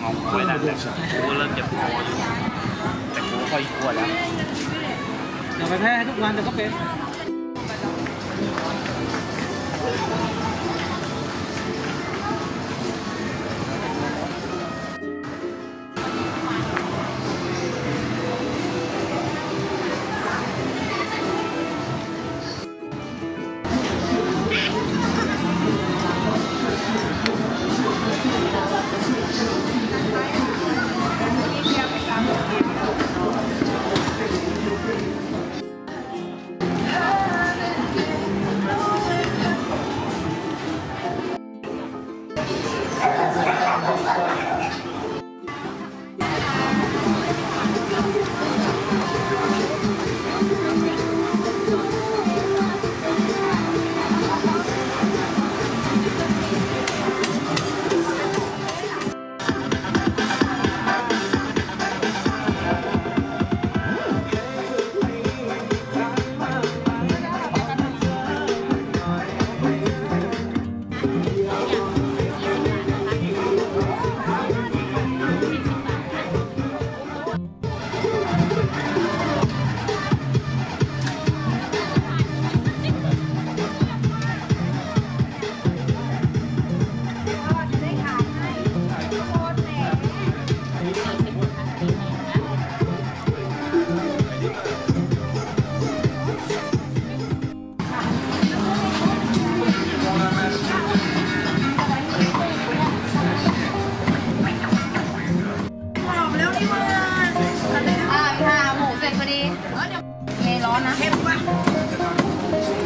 後我唔會啦，我諗入過，入過可以過啦。又咪睇喺度玩就咁嘅。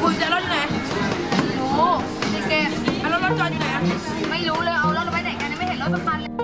คุณจะรถอยู่ไหนรู้เด็กๆเอารถรถจอดอยู่ไหนไม่รู้เลย เอารถเราไปไหนกันยัไม่เห็นรถสักคันเลย